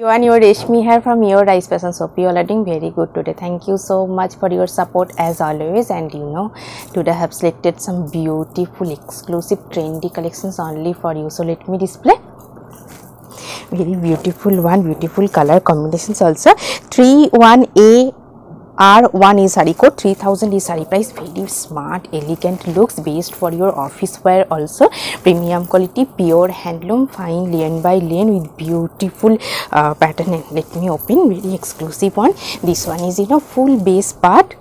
everyone your Reshmi here from your Rai's Fashion Shop. You are doing very good today. Thank you so much for your support as always. And you know, today I have selected some beautiful, exclusive, trendy collections only for you. So let me display. Very beautiful one, beautiful color combinations also. 31A R1 is sari code 3000 is sari price very smart elegant looks based for your office wear also. Premium quality pure handloom fine lane by lane with beautiful uh, pattern. And let me open very exclusive one. This one is you know full base part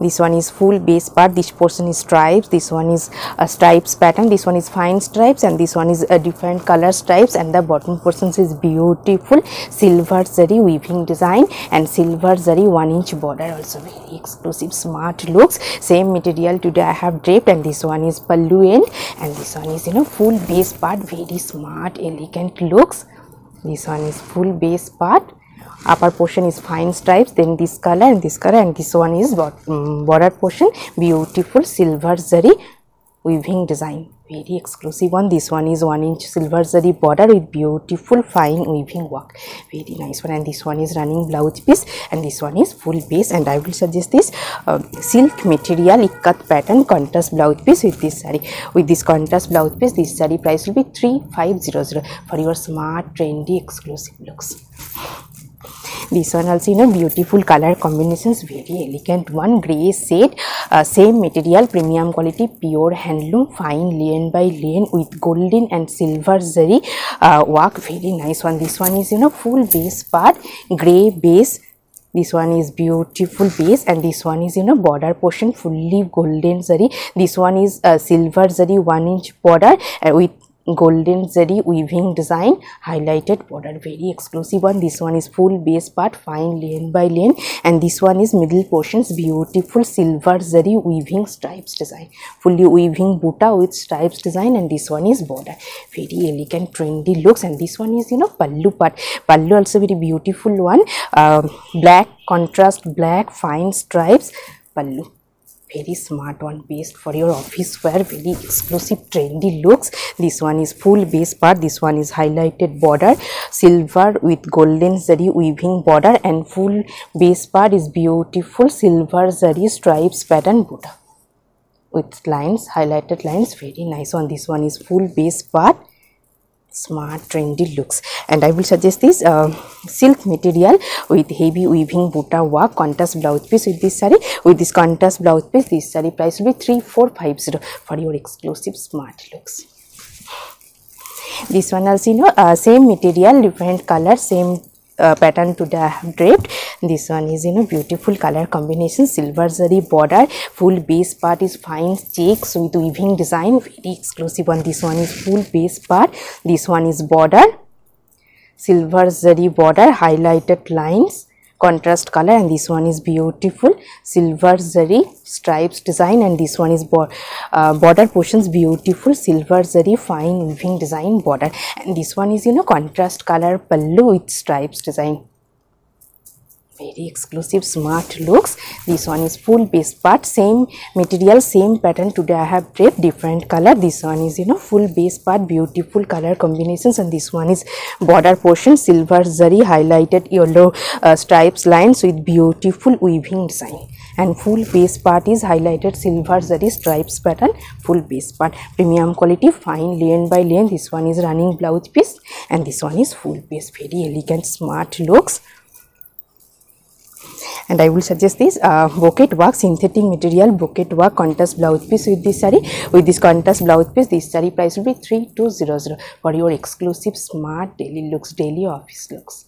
this one is full base part. This portion is stripes. This one is a stripes pattern. This one is fine stripes and this one is a different color stripes and the bottom portion is beautiful. Silver zari weaving design and silver zari one inch border also very exclusive smart looks. Same material today i have draped and this one is pallu end and this one is you know full base part very smart elegant looks. This one is full base part upper portion is fine stripes then this color and this color and this one is um, border portion. Beautiful silver zari weaving design. Very exclusive one. This one is one inch silver zari border with beautiful fine weaving work. Very nice one. And this one is running blouse piece and this one is full base. And i will suggest this uh, silk material ikat pattern contrast blouse piece with this saree with this contrast blouse piece this saree price will be 3500 for your smart trendy exclusive looks this one also you know beautiful color combinations very elegant one gray shade uh, same material premium quality pure handloom fine lane by lane with golden and silver zari uh, work very nice one. This one is you know full base part gray base. This one is beautiful base and this one is you know border portion fully golden zari. This one is uh, silver zari one inch border uh, with golden zari weaving design highlighted border very exclusive one. This one is full base part fine lane by lane. And this one is middle portions beautiful silver zari weaving stripes design. Fully weaving buta with stripes design and this one is border. Very elegant trendy looks. And this one is you know pallu part. Pallu also very beautiful one. Uh, black contrast black fine stripes. Pallu very smart one based for your office wear very exclusive trendy looks. This one is full base part this one is highlighted border silver with golden zari weaving border and full base part is beautiful silver zari stripes pattern border with lines highlighted lines very nice one. This one is full base part smart trendy looks. And i will suggest this uh, silk material with heavy weaving buta work contrast blouse piece with this saree. With this contrast blouse piece this saree price will be 3450 for your exclusive smart looks. This one also you know uh, same material different color same uh, pattern to the draped. This one is you know beautiful color combination silver zari border full base part is fine checks with weaving design very exclusive one. This one is full base part. This one is border silver zari border highlighted lines contrast color and this one is beautiful. Silver zari stripes design and this one is bo uh, border portions beautiful silver zari fine weaving design border. And this one is you know contrast color pallu with stripes design very exclusive smart looks. This one is full base part same material same pattern. Today i have draped different color. This one is you know full base part beautiful color combinations. And this one is border portion silver zari highlighted yellow uh, stripes lines with beautiful weaving design. And full base part is highlighted silver zari stripes pattern full base part. Premium quality fine lane by lane this one is running blouse piece. And this one is full base. Very elegant smart looks and I will suggest this uh, bouquet work synthetic material bouquet work contrast blouse piece with this saree. With this contrast blouse piece this saree price will be 3200 for your exclusive smart daily looks daily office looks.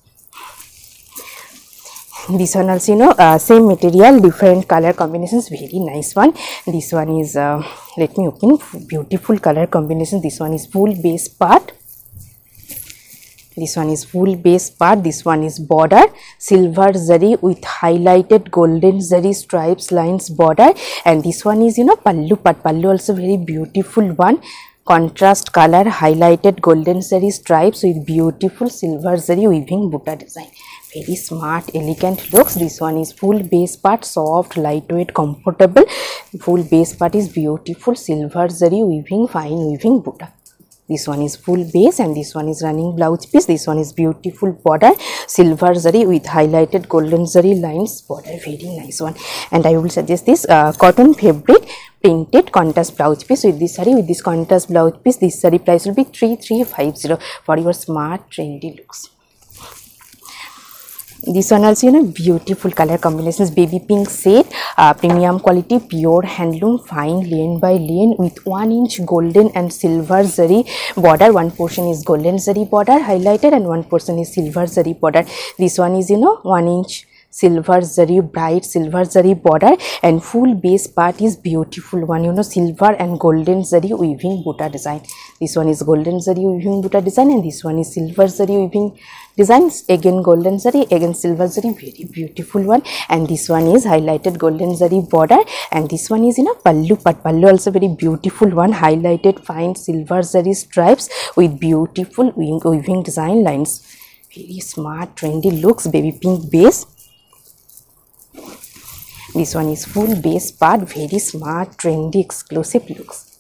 This one also you know uh, same material different color combinations very nice one. This one is uh, let me open beautiful color combination. This one is full base part this one is full base part this one is border. Silver zari with highlighted golden zari stripes lines border. And this one is you know pallu part. Pallu also very beautiful one. Contrast color highlighted golden zari stripes with beautiful silver zari weaving buta design. Very smart elegant looks. This one is full base part soft lightweight comfortable. Full base part is beautiful silver zari weaving fine weaving buta this one is full base and this one is running blouse piece. This one is beautiful border silver zari with highlighted golden zari lines border very nice one. And i will suggest this uh, cotton fabric printed contrast blouse piece. With this saree with this contrast blouse piece this saree price will be 3350 for your smart trendy looks this one also you know beautiful color combinations. Baby pink set uh, premium quality pure handloom fine lane by lane with one inch golden and silver zari border. One portion is golden zari border highlighted and one portion is silver zari border. This one is you know one inch silver zari bright silver zari border. And full base part is beautiful one you know silver and golden zari weaving buta design. This one is golden zari weaving buta design and this one is silver zari weaving designs again golden zari again silver zari very beautiful one. And this one is highlighted golden zari border. And this one is in a pallu but pallu also very beautiful one. Highlighted fine silver zari stripes with beautiful weaving design lines. Very smart trendy looks baby pink base. This one is full base part very smart trendy exclusive looks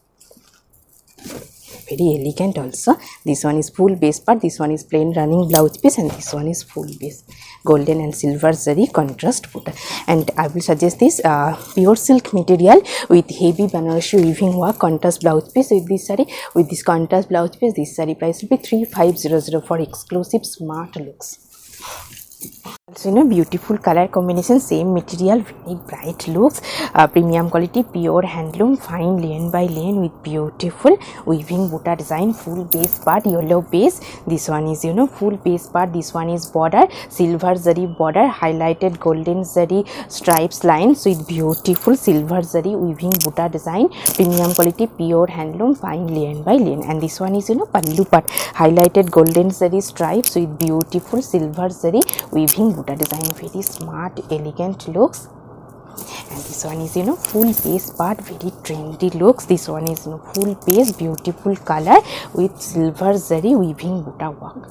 very elegant also. This one is full base part this one is plain running blouse piece and this one is full base. Golden and silver zari contrast put. And i will suggest this uh, pure silk material with heavy banarasi weaving work contrast blouse piece with this saree with this contrast blouse piece this saree price will be 3500 for exclusive smart looks also you know beautiful color combination same material very bright looks uh, premium quality pure handloom fine lane by lane with beautiful weaving buta design full base part yellow base this one is you know full base part this one is border silver zari border highlighted golden zari stripes lines with beautiful silver zari weaving buta design premium quality pure handloom fine lane by lane and this one is you know pallu part highlighted golden zari stripes with beautiful silver zari weaving buta design very smart elegant looks. And this one is you know full base part very trendy looks. This one is you know full base beautiful color with silver zari weaving buta work.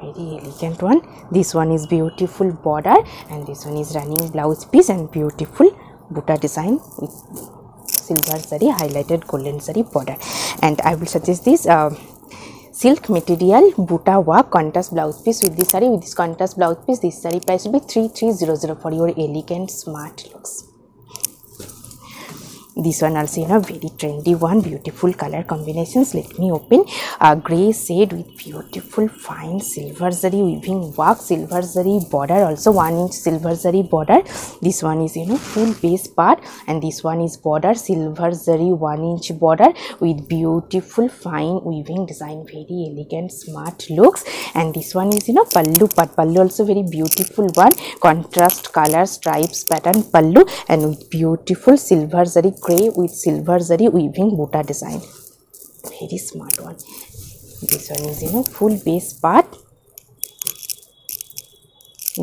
Very elegant one. This one is beautiful border and this one is running blouse piece and beautiful buta design with silver zari highlighted golden zari border. And i will suggest this uh, silk material buta work contrast blouse piece with this saree. With this contrast blouse piece this saree price will be 3300 for your elegant smart looks this one also you know very trendy one beautiful color combinations. Let me open. A gray shade with beautiful fine silver zari weaving work. Silver zari border also one inch silver zari border. This one is you know full base part. And this one is border silver zari one inch border with beautiful fine weaving design. Very elegant smart looks. And this one is you know pallu part. Pallu also very beautiful one. Contrast color stripes pattern pallu. And with beautiful silver zari gray with silver zari weaving buta design. Very smart one. This one is you know full base part.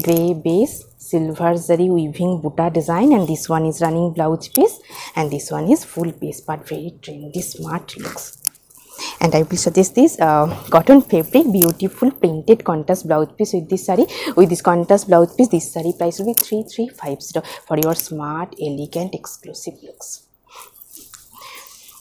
Gray base silver zari weaving buta design and this one is running blouse piece and this one is full base part. Very trendy smart looks. And I will suggest this uh, cotton fabric beautiful printed contrast blouse piece with this saree. With this contrast blouse piece this saree price will be 3350 for your smart elegant exclusive looks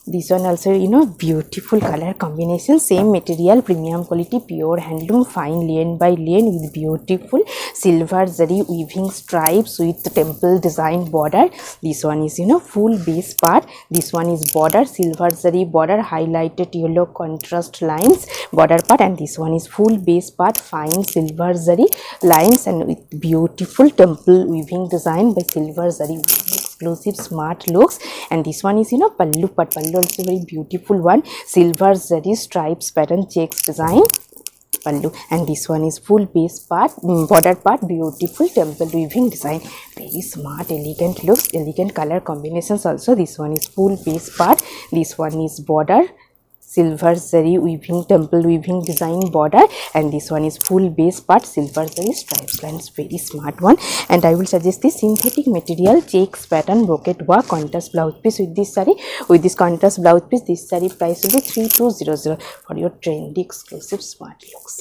this one also you know beautiful color combination same material premium quality pure handloom fine lane by lane with beautiful silver zari weaving stripes with temple design border. This one is you know full base part. This one is border silver zari border highlighted yellow contrast lines border part and this one is full base part fine silver zari lines and with beautiful temple weaving design by silver zari exclusive smart looks. And this one is you know pallu but pallu also very beautiful one. Silver zari stripes pattern checks design pallu. And this one is full base part mm, border part beautiful temple weaving design. Very smart elegant looks elegant color combinations also. This one is full base part. This one is border silver zari weaving temple weaving design border. And this one is full base part. Silver zari stripes lines very smart one. And i will suggest this synthetic material checks pattern brocade work contrast blouse piece with this saree with this contrast blouse piece this saree price will be 3200 for your trendy exclusive smart looks.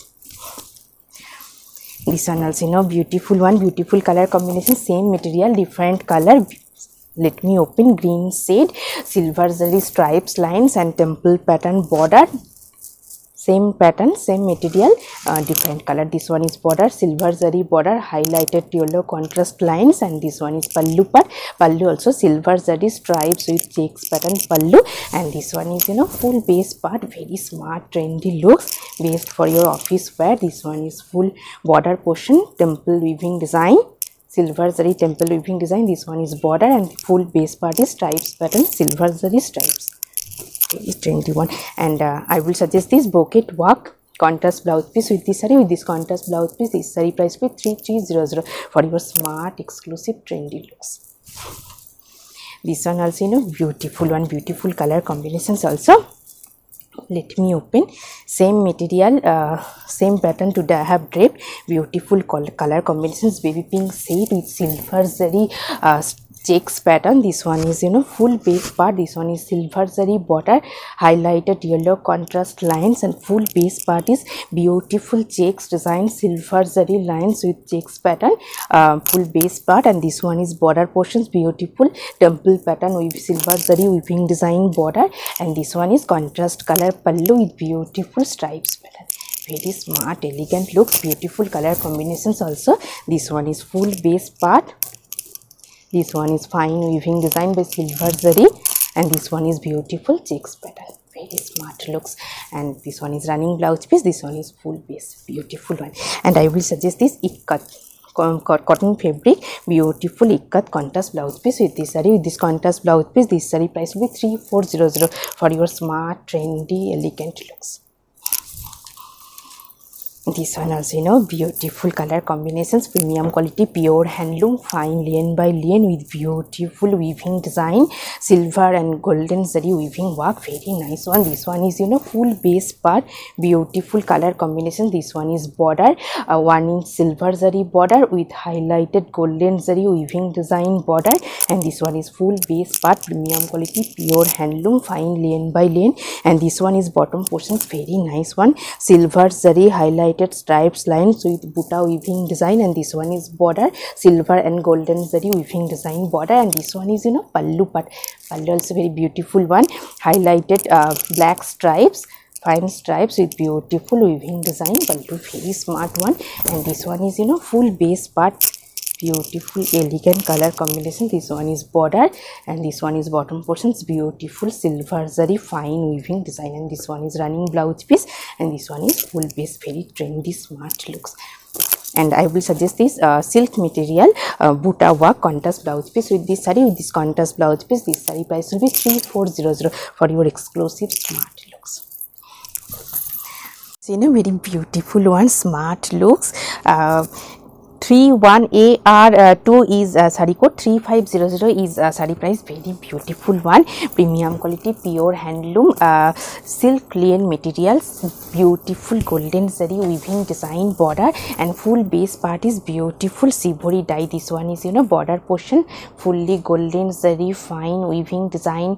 This one also you know beautiful one beautiful color combination same material different color let me open green shade silver zari stripes lines and temple pattern border. Same pattern same material uh, different color. This one is border silver zari border highlighted yellow contrast lines and this one is pallu part. Pallu also silver zari stripes with checks pattern pallu. And this one is you know full base part very smart trendy looks based for your office wear this one is full border portion temple weaving design silver zari temple weaving design. This one is border and full base part is stripes pattern silver zari stripes. Is 21 and uh, I will suggest this bouquet work contrast blouse piece with this saree. With this contrast blouse piece this saree price with 3300 for your smart exclusive trendy looks. This one also you know beautiful one beautiful color combinations also let me open. Same material uh, same pattern to I have draped beautiful color combinations. Baby pink shade with silver zari uh, checks pattern. This one is you know full base part. This one is silver zari border highlighted yellow contrast lines and full base part is beautiful checks design silver zari lines with checks pattern uh, full base part. And this one is border portions beautiful temple pattern with silver zari weaving design border. And this one is contrast color pallu with beautiful stripes pattern. Very smart elegant looks beautiful color combinations also. This one is full base part this one is fine weaving design by silver zari and this one is beautiful checks pattern very smart looks. And this one is running blouse piece this one is full base. Beautiful one. And i will suggest this ikat cotton fabric. Beautiful ikat contrast blouse piece with this saree with this contrast blouse piece this saree price will be 3400 for your smart trendy elegant looks this one also you know beautiful color combinations premium quality pure handloom fine lien by lien with beautiful weaving design silver and golden zari weaving work very nice one. This one is you know full base part beautiful color combination. This one is border uh, one inch silver zari border with highlighted golden zari weaving design border. And this one is full base part premium quality pure handloom fine lien by lien and this one is bottom portion very nice one. Silver zari highlight highlighted stripes lines with buta weaving design and this one is border silver and golden zari weaving design border and this one is you know pallu part pallu also very beautiful one. Highlighted uh, black stripes fine stripes with beautiful weaving design pallu very smart one. And this one is you know full base part beautiful elegant color combination. This one is border and this one is bottom portions. Beautiful silver zari fine weaving design. And this one is running blouse piece. And this one is full base very trendy smart looks. And I will suggest this uh, silk material uh, work contrast blouse piece with this saree. With this contrast blouse piece this saree price will be 3400 for your exclusive smart looks. See a very beautiful one smart looks. Uh, 31AR2 uh, is uh, sari code 3500 is uh, sari price very beautiful one premium quality pure handloom uh, silk lien materials beautiful golden zari weaving design border and full base part is beautiful sibori dye this one is you know border portion fully golden zari fine weaving design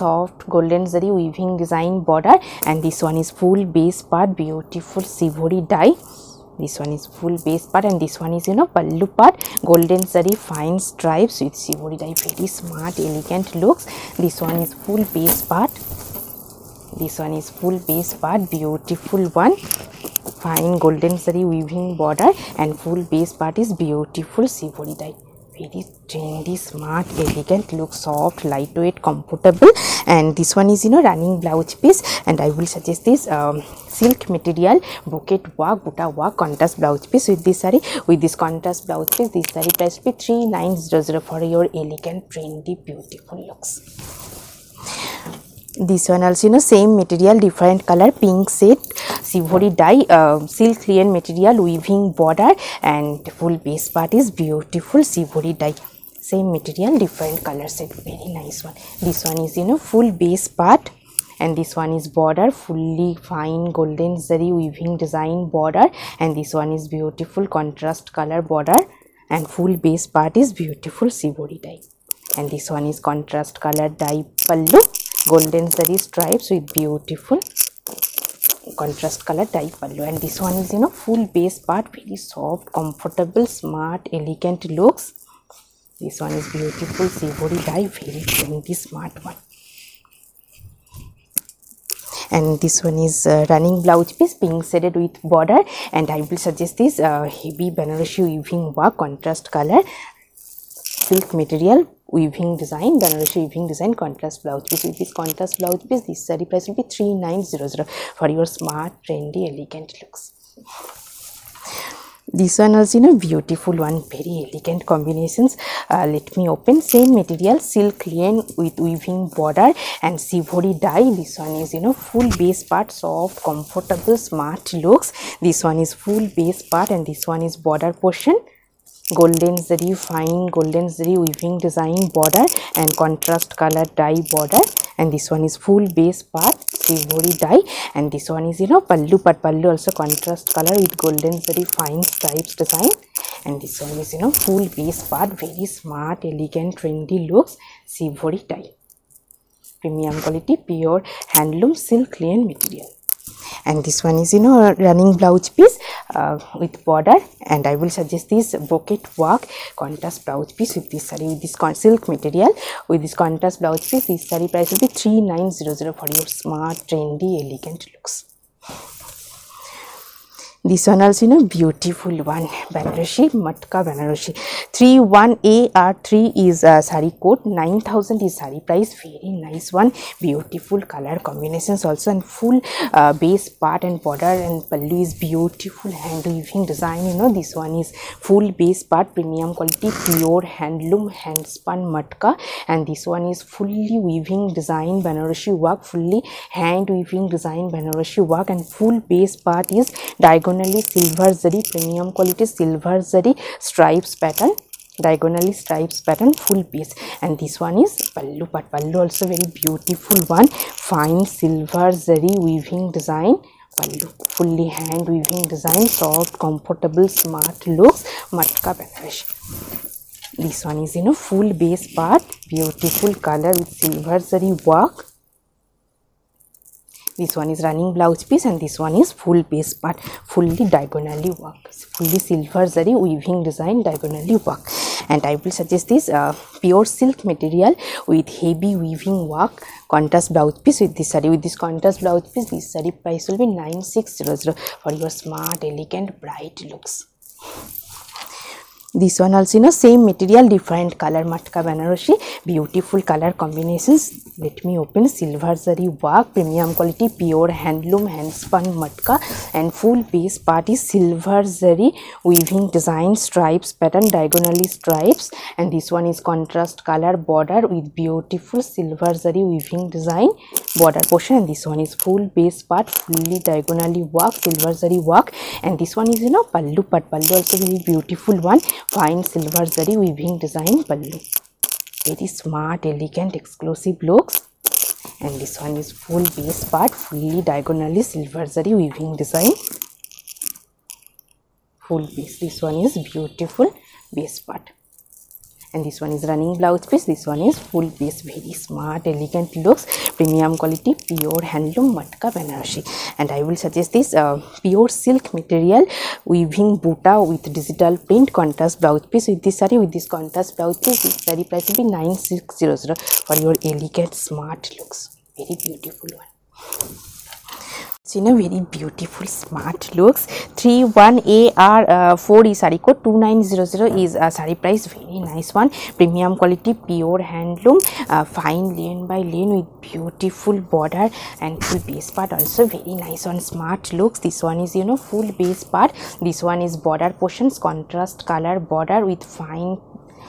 soft golden zari weaving design border and this one is full base part beautiful sibori dye this one is full base part and this one is you know pallu part. Golden zari fine stripes with shibori dye very smart elegant looks. This one is full base part. This one is full base part beautiful one. Fine golden zari weaving border and full base part is beautiful shibori dye very trendy smart elegant look soft lightweight comfortable. And this one is you know running blouse piece. And i will suggest this um, silk material bouquet work buta work contrast blouse piece with this saree with this contrast blouse piece this saree price be 3900 for your elegant trendy beautiful looks. This one also you know same material different color pink set shibori dye uh, silk lien material weaving border and full base part is beautiful shibori dye. Same material different color set very nice one. This one is you know full base part and this one is border fully fine golden zari weaving design border and this one is beautiful contrast color border and full base part is beautiful shibori dye. And this one is contrast color dye pallu golden zari stripes with beautiful contrast color type pallu and this one is you know full base part very soft comfortable smart elegant looks. This one is beautiful shibori dye very trendy smart one. And this one is uh, running blouse piece pink shaded with border. And i will suggest this uh, heavy banarasi weaving work contrast color silk material weaving design banarasi weaving design contrast blouse piece with this contrast blouse piece this saree price will be 3900 for your smart trendy elegant looks. This one is you know beautiful one very elegant combinations. Uh, let me open. Same material silk linen with weaving border and shibori dye. This one is you know full base part soft comfortable smart looks. This one is full base part and this one is border portion golden zari fine golden zari weaving design border and contrast color dye border. And this one is full base part shibori dye. And this one is you know pallu but pallu also contrast color with golden zari fine stripes design. And this one is you know full base part very smart elegant trendy looks shibori dye. Premium quality pure handloom silk linen material and this one is you know running blouse piece uh, with border. And I will suggest this brocade work contrast blouse piece with this saree with this silk material. With this contrast blouse piece this saree price will be 3900 for your smart trendy elegant looks this one also you know beautiful one. Banarasi matka banarasi 31ar3 is a sari code. 9000 is sari price. Very nice one. Beautiful color combinations also and full uh, base part and border and pallu is beautiful hand weaving design. You know this one is full base part premium quality pure handloom hand spun matka. And this one is fully weaving design. Banarasi work fully hand weaving design. Banarasi work and full base part is diagonal diagonally silver zari premium quality silver zari stripes pattern diagonally stripes pattern full piece. And this one is pallu but pallu also very beautiful one. Fine silver zari weaving design pallu fully hand weaving design soft comfortable smart looks matka banarasi this one is you know full base part beautiful color with silver zari work this one is running blouse piece and this one is full base but fully diagonally work. Fully silver zari weaving design diagonally work. And i will suggest this uh, pure silk material with heavy weaving work. Contrast blouse piece with this saree with this contrast blouse piece this saree price will be 9600 for your smart elegant bright looks this one also you know same material different color matka banarasi beautiful color combinations. Let me open silver zari work premium quality pure handloom hand spun matka. And full base part is silver zari weaving design stripes pattern diagonally stripes. And this one is contrast color border with beautiful silver zari weaving design border portion. And this one is full base part fully diagonally work silver zari work and this one is you know pallu but pallu also very beautiful one fine silver zari weaving design pallu. Very smart elegant exclusive looks. And this one is full base part fully diagonally silver zari weaving design full base this one is beautiful base part and this one is running blouse piece. This one is full piece. Very smart elegant looks. Premium quality pure handloom matka banarasi and i will suggest this uh, pure silk material weaving buta with digital print contrast blouse piece. With this saree with this contrast blouse piece this saree price will be 9600 for your elegant smart looks. Very beautiful one in a very beautiful smart looks. 31ar uh, 4 is sari code 2900 is a uh, sari price. Very nice one. Premium quality pure handloom uh, fine lane by lane with beautiful border and full base part also. Very nice one smart looks. This one is you know full base part. This one is border portions contrast color border with fine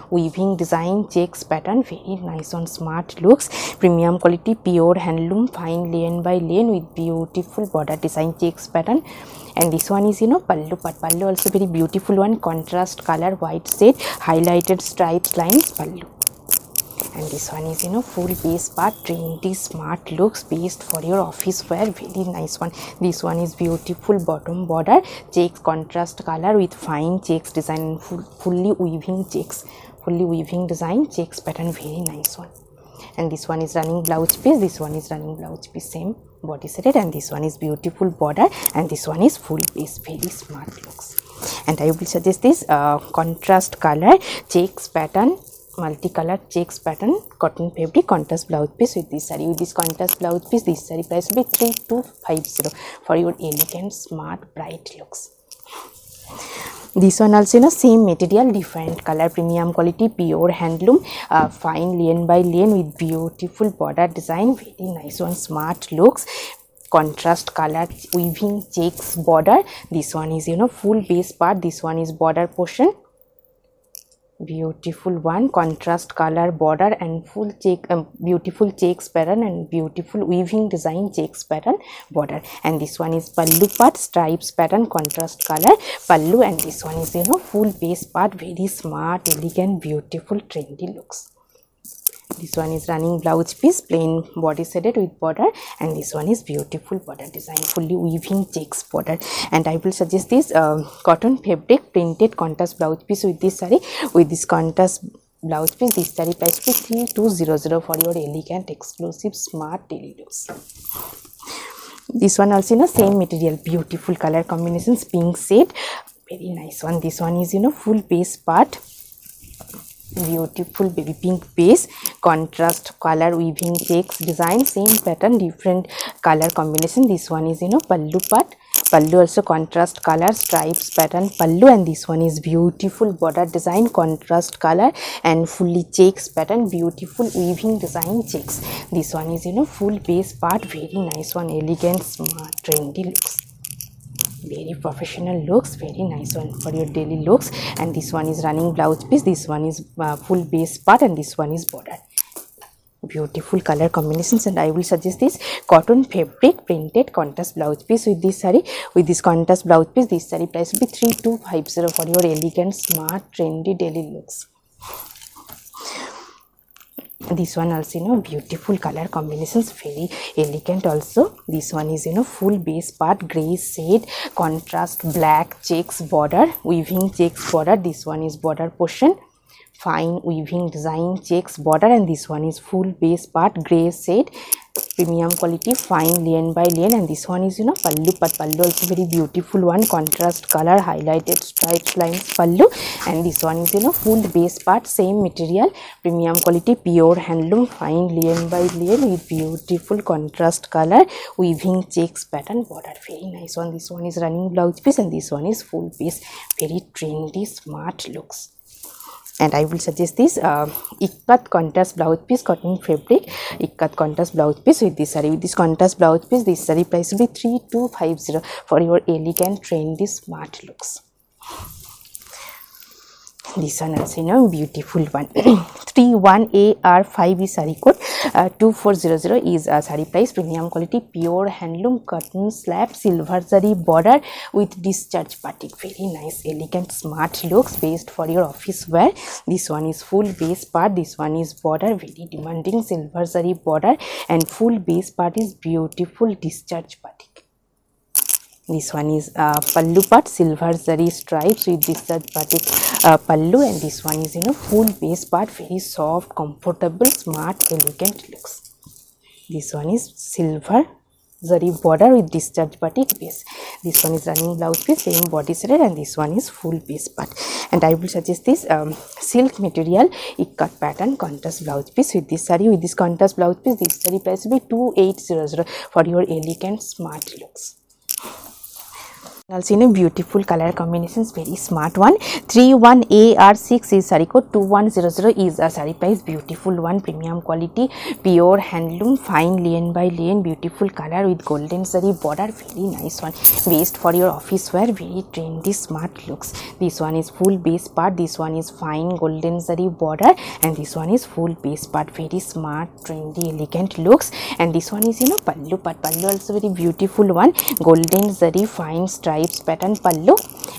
weaving design checks pattern very nice on smart looks. Premium quality pure handloom fine lane by lane with beautiful border design checks pattern. And this one is you know pallu but pallu also very beautiful one. Contrast color white shade highlighted stripes lines pallu and this one is you know full base part trendy smart looks based for your office wear. Very nice one. This one is beautiful bottom border. Checks contrast color with fine checks design. Full, fully weaving checks. Fully weaving design checks pattern. Very nice one. And this one is running blouse piece. This one is running blouse piece. Same body set and this one is beautiful border. And this one is full base. Very smart looks. And i will suggest this uh, contrast color checks pattern multicolor checks pattern cotton fabric contrast blouse piece with this saree with this contrast blouse piece this saree price will be 3250 for your elegant smart bright looks. This one also in a same material different color premium quality pure handloom uh, fine lane by lane with beautiful border design very nice one smart looks contrast color weaving checks border. This one is you know full base part this one is border portion beautiful one contrast color border and full check um, beautiful checks pattern and beautiful weaving design checks pattern border. And this one is pallu part stripes pattern contrast color pallu. And this one is you know full base part very smart elegant beautiful trendy looks this one is running blouse piece plain body shaded with border. And this one is beautiful border design fully weaving checks border. And i will suggest this uh, cotton fabric printed contrast blouse piece with this saree with this contrast blouse piece this saree price is 3200 for your elegant exclusive smart daily looks this one also in the same material beautiful color combinations pink shade very nice one. This one is you know full base part beautiful baby pink base contrast color weaving checks design same pattern different color combination. This one is you know pallu part. Pallu also contrast color stripes pattern pallu and this one is beautiful border design contrast color and fully checks pattern beautiful weaving design checks this one is you know full base part very nice one elegant smart trendy looks very professional looks very nice one for your daily looks. And this one is running blouse piece this one is uh, full base part and this one is border. Beautiful color combinations and i will suggest this cotton fabric printed contrast blouse piece with this saree with this contrast blouse piece this saree price will be 3250 for your elegant smart trendy daily looks this one also you know beautiful color combinations very elegant also. This one is you know full base part gray shade contrast black checks border weaving checks border. This one is border portion fine weaving design checks border. And this one is full base part gray shade premium quality fine lane by lane. And this one is you know pallu but pallu also very beautiful one. Contrast color highlighted stripes lines pallu. And this one is you know full base part same material. Premium quality pure handloom fine lane by lane with beautiful contrast color. Weaving checks pattern border very nice one. This one is running blouse piece and this one is full piece very trendy smart looks and I will suggest this uh, ikat contrast blouse piece cotton fabric. Ikat contrast blouse piece with this saree. With this contrast blouse piece this saree price will be 3250 for your elegant trendy smart looks this one also you know beautiful one 31AR5 is saree code. Uh, 2400 is a saree price. Premium quality pure handloom cotton slab silver zari border with discharge batik. Very nice elegant smart looks based for your office wear. This one is full base part. This one is border very demanding silver zari border. And full base part is beautiful discharge batik this one is uh, pallu part silver zari stripes with this batik uh, pallu. And this one is you know full base part very soft comfortable smart elegant looks. This one is silver zari border with discharge batik base. This one is running blouse piece same body set and this one is full base part. And i will suggest this um, silk material ikat pattern contrast blouse piece with this saree with this contrast blouse piece this saree price will be 2800 for your elegant smart looks also in a beautiful color combinations very smart one. 31AR6 is saree code 2100 is a saree price beautiful one premium quality pure handloom fine lane by lane beautiful color with golden zari border very nice one. Waist for your office wear very trendy smart looks. This one is full base part this one is fine golden zari border and this one is full base part very smart trendy elegant looks. And this one is you know pallu part pallu also very beautiful one golden zari fine stripe stripes pattern pallu.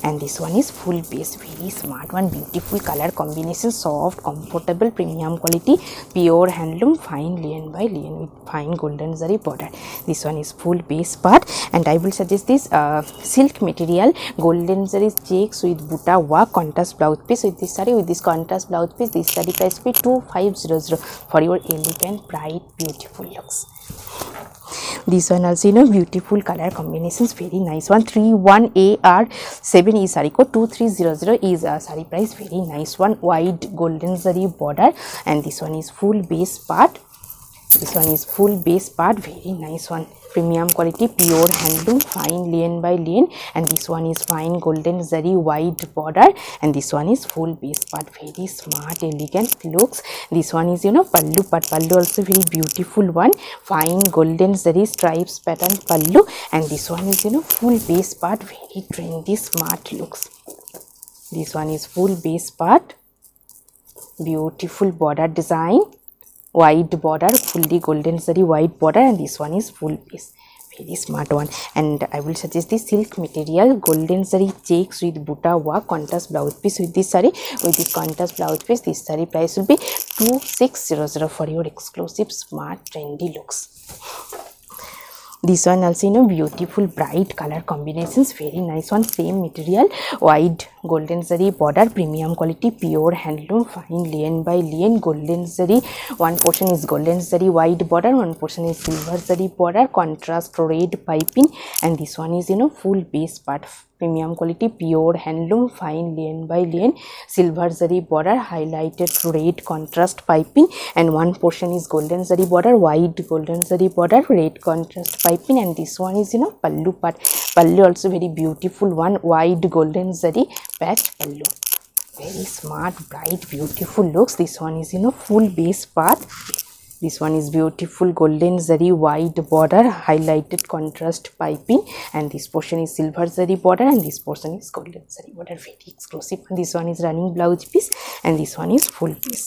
And this one is full base very smart one beautiful color combination soft comfortable premium quality pure handloom fine lane by lane with fine golden zari border. This one is full base part. And i will suggest this uh, silk material golden zari checks with buta work contrast blouse piece. With this saree with this contrast blouse piece this saree price be 2500 for your elegant bright beautiful looks this one also you know beautiful color combinations very nice one. 31 ar 7 is saree code 2300 is a saree price very nice one. Wide golden zari border and this one is full base part. This one is full base part very nice one premium quality pure handloom fine lane by lane. And this one is fine golden zari wide border. And this one is full base part very smart elegant looks. This one is you know pallu part pallu also very beautiful one. Fine golden zari stripes pattern pallu. And this one is you know full base part very trendy smart looks. This one is full base part. Beautiful border design white border fully golden zari white border and this one is full piece. Very smart one. And i will suggest this silk material golden zari checks with buta work contrast blouse piece with this saree with this contrast blouse piece this saree price will be 2600 for your exclusive smart trendy looks. This one also you know beautiful bright color combinations very nice one same material wide golden zari border premium quality pure handloom fine lane by lane. Golden zari one portion is golden zari wide border one portion is silver zari border. Contrast red piping and this one is you know full base part. Premium quality pure handloom fine lane by lane. Silver zari border highlighted red contrast piping and one portion is golden zari border wide golden zari border red contrast piping and this one is you know pallu part pallu also very beautiful one wide golden zari patch pallu. Very smart bright beautiful looks. This one is you know full base part. This one is beautiful golden zari wide border highlighted contrast piping. And this portion is silver zari border and this portion is golden zari border. Very exclusive. And this one is running blouse piece and this one is full piece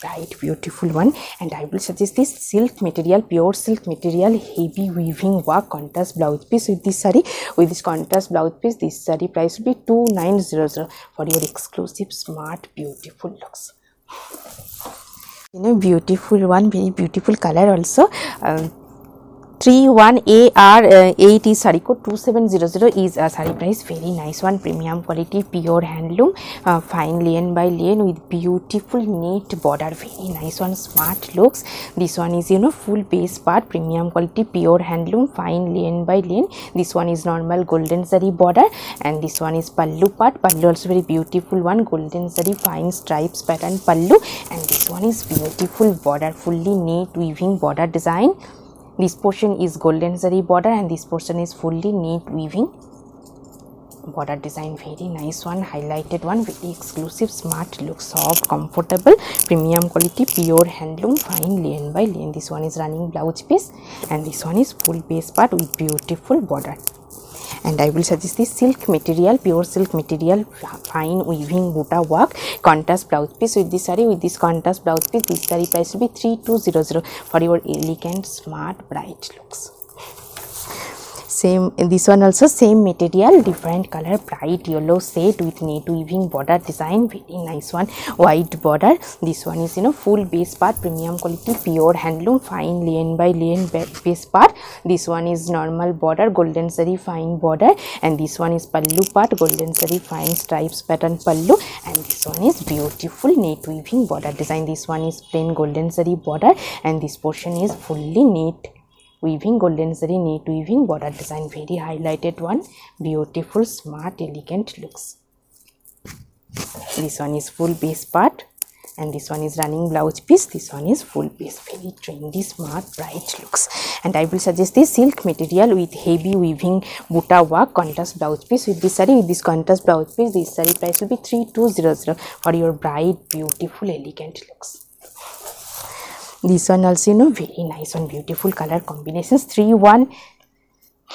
bright beautiful one. And i will suggest this silk material pure silk material heavy weaving work contrast blouse piece with this saree. With this contrast blouse piece this saree price will be 2900 for your exclusive smart beautiful looks. You know beautiful one very beautiful color also. Um, 31AR uh, 8 is saree code 2700 is a saree price. Very nice one. Premium quality pure handloom uh, fine lane by lane with beautiful neat border. Very nice one. Smart looks. This one is you know full base part. Premium quality pure handloom fine lane by lane. This one is normal golden zari border. And this one is pallu part. Pallu also very beautiful one. Golden zari fine stripes pattern pallu. And this one is beautiful border fully neat weaving border design this portion is golden zari border and this portion is fully neat weaving border design. Very nice one highlighted one very exclusive smart look soft comfortable premium quality pure handloom fine lane by lane. This one is running blouse piece and this one is full base part with beautiful border and I will suggest this silk material pure silk material fine weaving buta work contrast blouse piece with this saree with this contrast blouse piece this saree price will be 3200 for your elegant smart bright looks same in this one also same material different color bright yellow set with net weaving border design very nice one white border. This one is you know full base part premium quality pure handloom fine lane by lane base part. This one is normal border golden zari fine border and this one is pallu part golden zari fine stripes pattern pallu and this one is beautiful net weaving border design. This one is plain golden zari border and this portion is fully neat weaving golden zari neat weaving border design very highlighted one beautiful smart elegant looks. This one is full base part and this one is running blouse piece. This one is full piece very trendy smart bright looks. And i will suggest this silk material with heavy weaving buta work contrast blouse piece with this saree with this contrast blouse piece this saree price will be 3200 for your bright beautiful elegant looks this one also you know very nice and beautiful color combinations. 3 1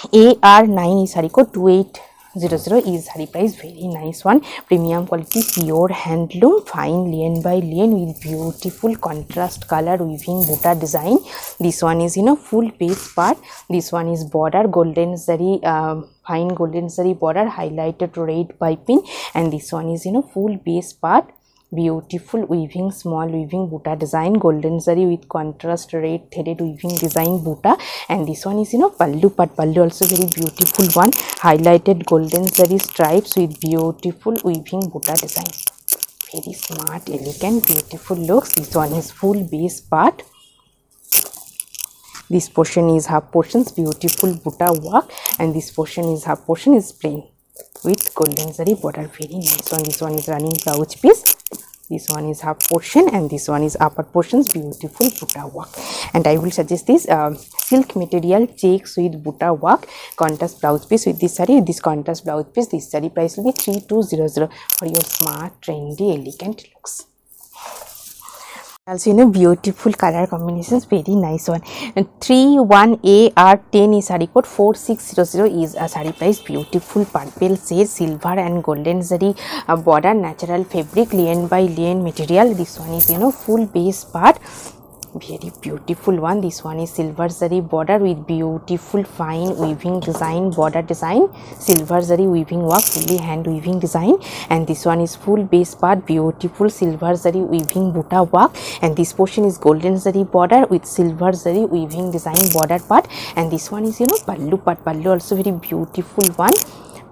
ar9 is saree code 2800 is saree price. Very nice one. Premium quality pure handloom fine lane by lane with beautiful contrast color weaving buta design. This one is you know full base part. This one is border golden zari um, fine golden zari border highlighted red piping and this one is you know full base part beautiful weaving small weaving buta design golden zari with contrast red threaded weaving design buta and this one is you know pallu part. Pallu also very beautiful one. Highlighted golden zari stripes with beautiful weaving buta design very smart elegant beautiful looks. This one is full base part. This portion is half portions beautiful buta work. And this portion is half portion is plain with golden zari border. Very nice one. This one is running blouse piece this one is half portion and this one is upper portions beautiful buta work and i will suggest this uh, silk material checks with buta work contrast blouse piece with this saree this contrast blouse piece this saree price will be 3200 for your smart trendy elegant looks also you know beautiful color combinations very nice one and 31 ar 10 is sari code 4600 is a sari price beautiful purple shade silver and golden zari uh, border natural fabric lien by lien material this one is you know full base part very beautiful one. This one is silver zari border with beautiful fine weaving design border design silver zari weaving work fully hand weaving design. And this one is full base part beautiful silver zari weaving buta work. And this portion is golden zari border with silver zari weaving design border part. And this one is you know pallu part. Pallu also very beautiful one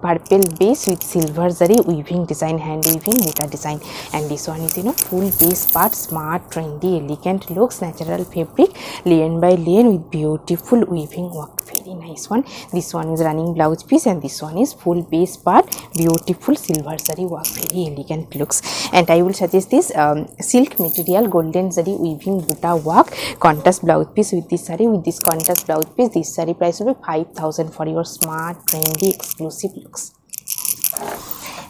purple base with silver zari weaving design hand weaving buta design and this one is you know full base part smart trendy elegant looks natural fabric lien by lien with beautiful weaving work very nice one. This one is running blouse piece and this one is full base part. Beautiful silver zari work very elegant looks. And i will suggest this um, silk material golden zari weaving buta work. Contrast blouse piece with this saree with this contrast blouse piece this saree price will be 5000 for your smart trendy exclusive look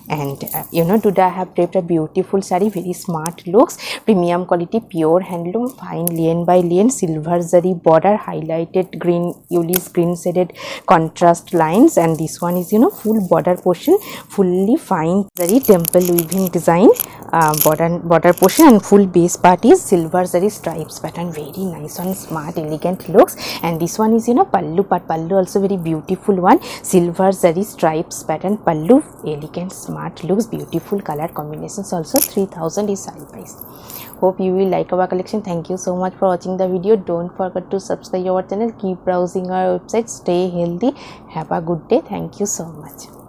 and uh, you know i have draped a beautiful saree very smart looks premium quality pure handloom fine linen by linen silver zari border highlighted green ulis green shaded contrast lines. And this one is you know full border portion fully fine zari temple weaving design uh, border border portion and full base part is silver zari stripes pattern very nice one smart elegant looks. And this one is you know pallu part pallu also very beautiful one silver zari stripes pattern pallu elegant smart looks beautiful color combinations also 3000 is sale price. Hope you will like our collection. Thank you so much for watching the video. Don't forget to subscribe our channel. Keep browsing our website. Stay healthy. Have a good day. Thank you so much